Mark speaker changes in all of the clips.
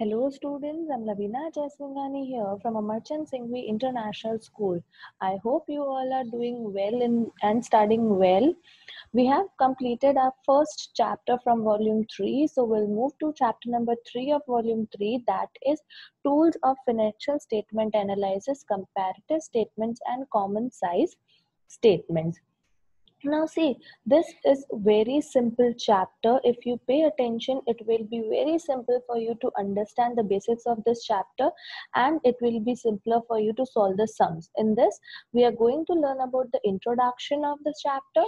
Speaker 1: Hello students, I'm Lavina Jasmingani here from Amarchand Singhvi International School. I hope you all are doing well in, and studying well. We have completed our first chapter from volume 3. So we'll move to chapter number 3 of volume 3 that is Tools of Financial Statement Analysis, Comparative Statements and Common Size Statements now see this is very simple chapter. If you pay attention it will be very simple for you to understand the basics of this chapter and it will be simpler for you to solve the sums. In this we are going to learn about the introduction of this chapter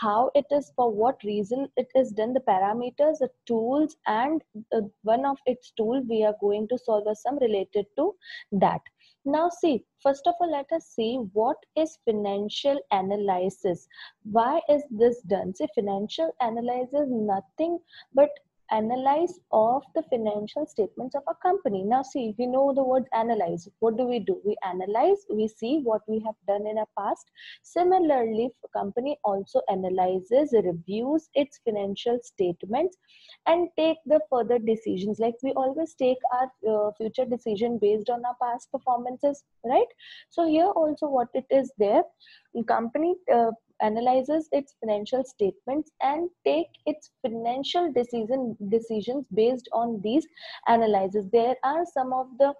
Speaker 1: how it is for what reason it is done the parameters the tools and uh, one of its tool we are going to solve a sum related to that now see, first of all, let us see what is financial analysis. Why is this done? See, financial analysis nothing but analyze of the financial statements of a company. Now see, if we know the word analyze. What do we do? We analyze, we see what we have done in our past. Similarly, a company also analyzes, reviews its financial statements and take the further decisions. Like we always take our uh, future decision based on our past performances, right? So here also what it is there, company uh, analyzes its financial statements and take its financial decision decisions based on these analyses. There are some of the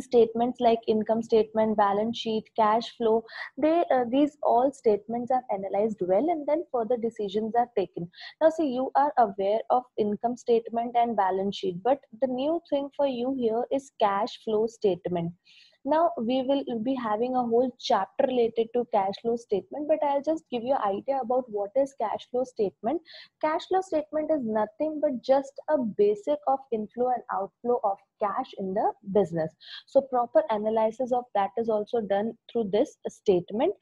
Speaker 1: statements like income statement balance sheet cash flow. They uh, these all statements are analyzed well and then further decisions are taken. Now see you are aware of income statement and balance sheet but the new thing for you here is cash flow statement now we will be having a whole chapter related to cash flow statement but i'll just give you an idea about what is cash flow statement. Cash flow statement is nothing but just a basic of inflow and outflow of cash in the business. So proper analysis of that is also done through this statement.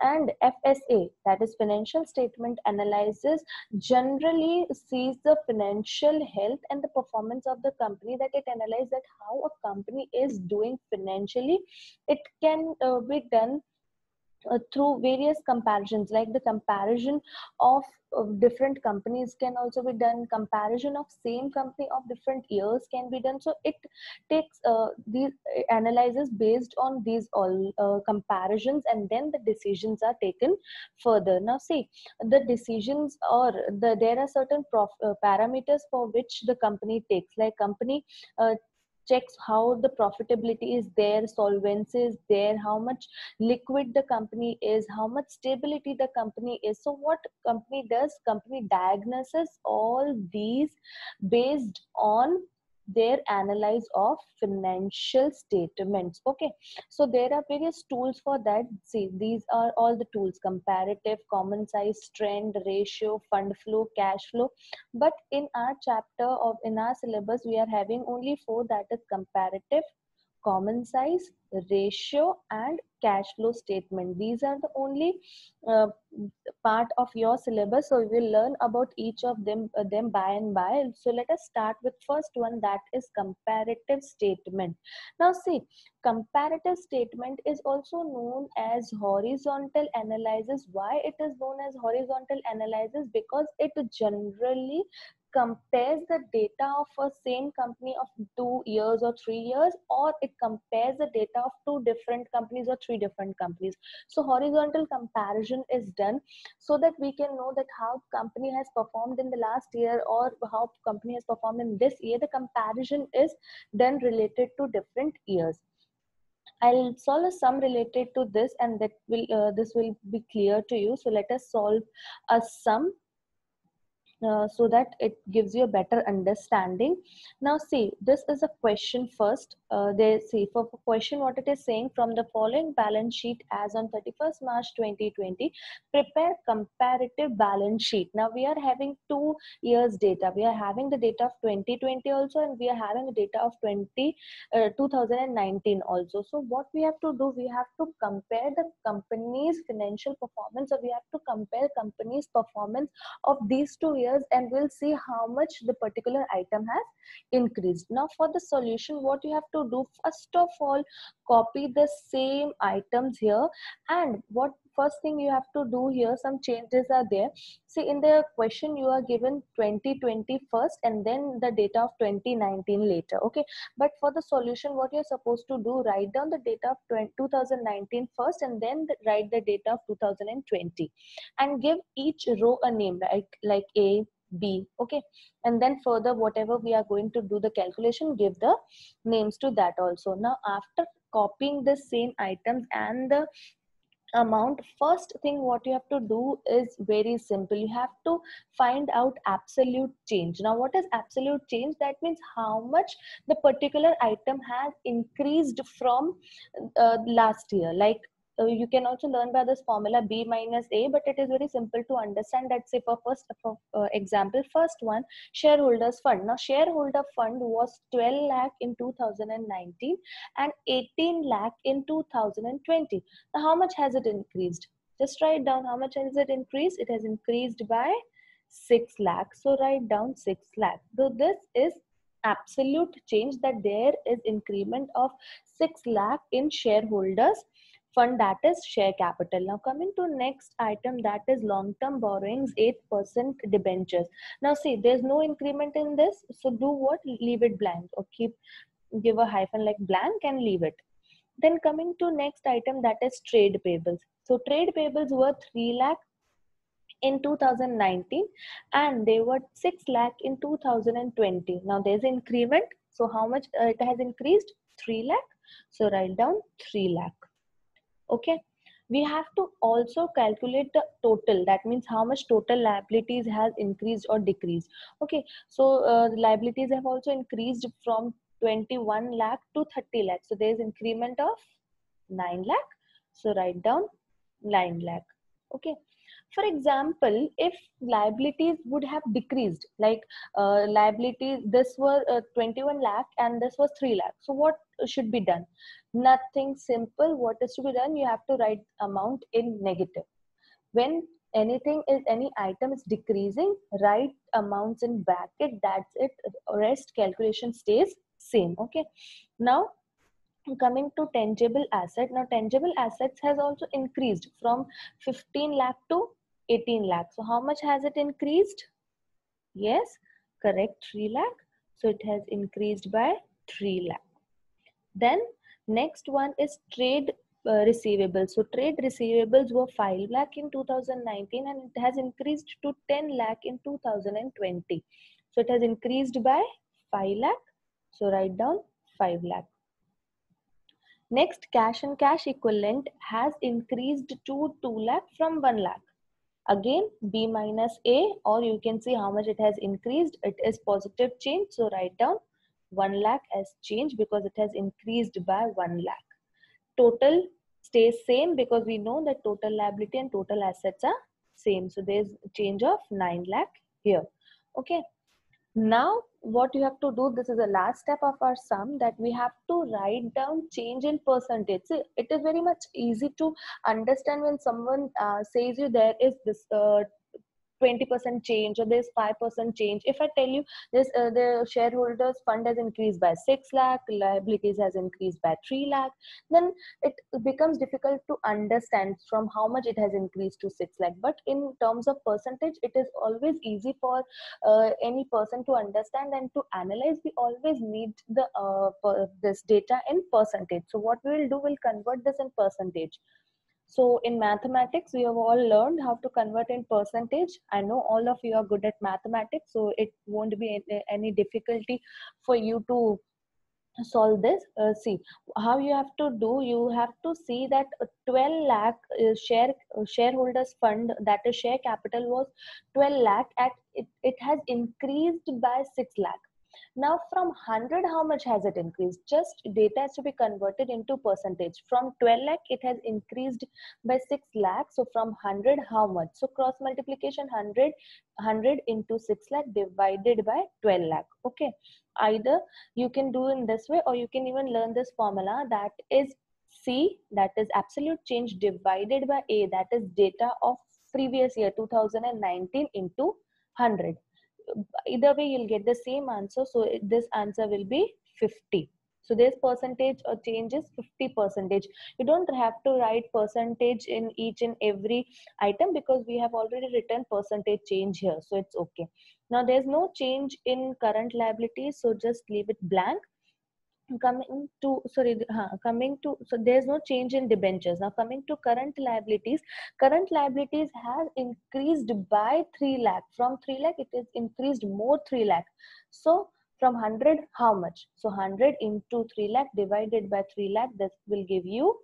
Speaker 1: And fsa that is financial statement analysis generally sees the financial health and the performance of the company that it analyzes that how a company is doing financially. It can uh, be done uh, through various comparisons like the comparison of, of, different companies can also be done comparison of same company of different years can be done. So it takes uh, these analyzes based on these all uh, comparisons and then the decisions are taken further. Now see the decisions or the there are certain prof, uh, parameters for which the company takes like company uh, checks how the profitability is there solvency is there how much liquid the company is how much stability the company is. So what company does company diagnoses all these based on their analyze of financial statements okay? So there are various tools for that. See these are all the tools comparative common size trend ratio fund flow cash flow. But in our chapter of in our syllabus we are having only four that is comparative common size ratio and cash flow statement. These are the only uh, part of your syllabus so we will learn about each of them uh, them by and by. So let us start with first one that is comparative statement. Now see comparative statement is also known as horizontal analysis. Why it is known as horizontal analysis? Because it generally compares the data of a same company of two years or three years or it compares the data of two different companies or three different companies. So horizontal comparison is done so that we can know that how company has performed in the last year or how company has performed in this year. The comparison is then related to different years. I'll solve a sum related to this and that will uh, this will be clear to you. So let us solve a sum uh, so that it gives you a better understanding. Now see, this is a question first. Uh, they see for, question what it is saying from the following balance sheet as on 31st March 2020, prepare comparative balance sheet. Now we are having two years data. We are having the data of 2020 also and we are having the data of 20, uh, 2019 also. So what we have to do, we have to compare the company's financial performance or we have to compare company's performance of these two years and we'll see how much the particular item has increased. Now for the solution, what you have to do, first of all, copy the same items here and what first thing you have to do here, some changes are there. See, in the question, you are given 2020 first and then the data of 2019 later. Okay. But for the solution, what you're supposed to do, write down the data of 2019 first and then the, write the data of 2020 and give each row a name like, like A, B. Okay. And then further, whatever we are going to do the calculation, give the names to that also. Now, after copying the same items and the amount first thing what you have to do is very simple. You have to find out absolute change. Now what is absolute change? That means how much the particular item has increased from uh, last year. Like uh, you can also learn by this formula b minus a but it is very simple to understand that say for first for uh, example first one shareholders fund. Now shareholder fund was 12 lakh in 2019 and 18 lakh in 2020 now how much has it increased? Just write down how much has it increased. It has increased by 6 lakh. So write down 6 lakh. So this is absolute change that there is increment of 6 lakh in shareholders fund that is share capital. Now coming to next item that is long-term borrowings 8% debentures. Now see there's no increment in this so do what leave it blank or keep give a hyphen like blank and leave it. Then coming to next item that is trade payables. So trade payables were 3 lakh in 2019 and they were 6 lakh in 2020. Now there's increment. So how much uh, it has increased? 3 lakh. So write down 3 lakh okay? We have to also calculate the total. That means how much total liabilities has increased or decreased. Okay? So uh, liabilities have also increased from 21 lakh to 30 lakh. So there is increment of 9 lakh. So write down 9 lakh. Okay? For example if liabilities would have decreased like uh, liabilities this was uh, 21 lakh and this was 3 lakh. So what should be done. Nothing simple. What is to be done? You have to write amount in negative. When anything is any item is decreasing write amounts in bracket. That's it. Rest calculation stays same. Okay. Now coming to tangible asset. Now tangible assets has also increased from 15 lakh to 18 lakh. So how much has it increased? Yes correct 3 lakh. So it has increased by 3 lakh then next one is trade uh, receivables so trade receivables were 5 lakh in 2019 and it has increased to 10 lakh in 2020 so it has increased by 5 lakh so write down 5 lakh Next, cash and cash equivalent has increased to 2 lakh from 1 lakh. Again, B minus A, or you can see how much it has increased. It is positive change. So write down 1 lakh as change because it has increased by 1 lakh. Total stays same because we know that total liability and total assets are same. So there's change of 9 lakh here. Okay. Now what you have to do, this is the last step of our sum that we have to write down change in percentage. See, it is very much easy to understand when someone uh, says you there is this uh, 20% change or there's 5% change. If i tell you this uh, the shareholders fund has increased by 6 lakh liabilities has increased by 3 lakh then it becomes difficult to understand from how much it has increased to 6 lakh. But in terms of percentage it is always easy for uh, any person to understand and to analyze. We always need the uh, this data in percentage. So what we will do we'll convert this in percentage so in mathematics, we have all learned how to convert in percentage. I know all of you are good at mathematics, so it won't be any difficulty for you to solve this. Uh, see how you have to do. You have to see that 12 lakh uh, share uh, shareholders fund that is share capital was 12 lakh at it, it has increased by 6 lakh now from 100, how much has it increased? Just data has to be converted into percentage. From 12 lakh, it has increased by 6 lakh. So from 100, how much? So cross multiplication 100, 100 into 6 lakh divided by 12 lakh. Okay. Either you can do in this way or you can even learn this formula that is C, that is absolute change divided by A, that is data of previous year 2019 into 100 either way you'll get the same answer so this answer will be 50 So this percentage or change is 50 percentage. You don't have to write percentage in each and every item because we have already written percentage change here. So it's okay. Now there's no change in current liabilities. So just leave it blank coming to sorry coming to so there's no change in debentures. Now coming to current liabilities current liabilities has increased by 3 lakh. From 3 lakh it is increased more 3 lakh. So from 100 how much? So 100 into 3 lakh divided by 3 lakh this will give you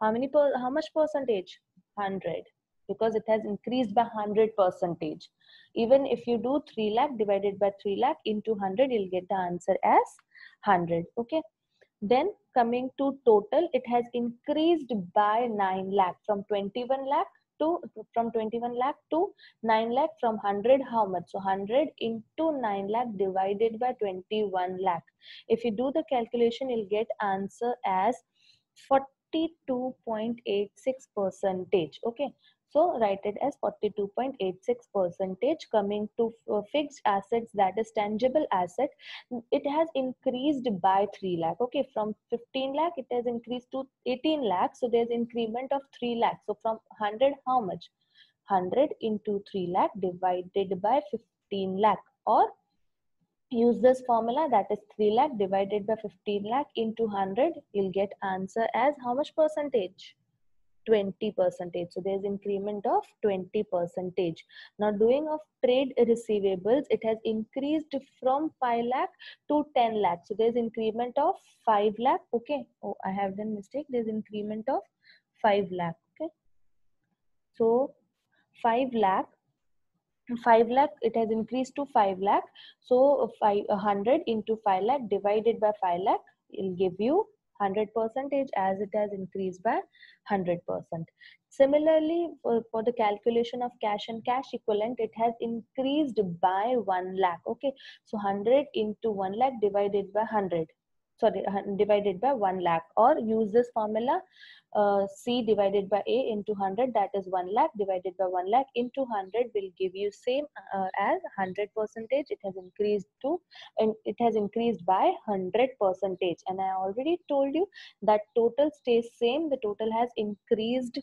Speaker 1: how many per, how much percentage? 100 because it has increased by 100 percentage. Even if you do 3 lakh divided by 3 lakh into 100 you'll get the answer as 100 okay? Then coming to total it has increased by 9 lakh. From 21 lakh to from 21 lakh to 9 lakh from 100 how much? So 100 into 9 lakh divided by 21 lakh. If you do the calculation you'll get answer as 42.86 percentage okay so write it as 42.86 percentage coming to uh, fixed assets that is tangible asset. It has increased by 3 lakh. Okay, from 15 lakh it has increased to 18 lakh. So there's increment of 3 lakh. So from 100 how much? 100 into 3 lakh divided by 15 lakh or use this formula that is 3 lakh divided by 15 lakh into 100 you'll get answer as how much percentage 20 percentage. So there's increment of 20 percentage. Now doing of trade receivables it has increased from 5 lakh to 10 lakh. So there's increment of 5 lakh. Okay. Oh i have done mistake. There's increment of 5 lakh. Okay. So 5 lakh 5 lakh it has increased to 5 lakh. So 500 into 5 lakh divided by 5 lakh will give you 100 percentage as it has increased by 100 percent. Similarly for, for, the calculation of cash and cash equivalent it has increased by 1 lakh okay? So 100 into 1 lakh divided by 100 sorry divided by 1 lakh or use this formula uh, C divided by A into 100 that is 1 lakh divided by 1 lakh into 100 will give you same uh, as 100 percentage. It has increased to and it has increased by 100 percentage. And I already told you that total stays same. The total has increased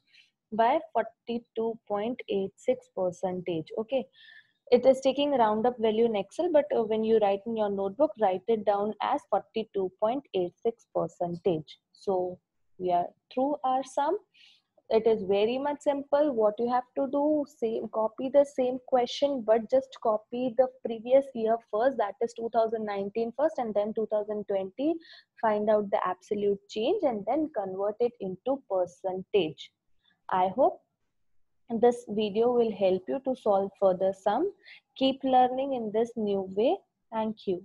Speaker 1: by 42.86 percentage. Okay it is taking roundup value in excel but uh, when you write in your notebook write it down as 42.86 percentage. So we are through our sum. It is very much simple. What you have to do same copy the same question but just copy the previous year first that is 2019 first and then 2020 find out the absolute change and then convert it into percentage. I hope this video will help you to solve further sum keep learning in this new way. Thank you